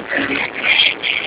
よろしくお願いします。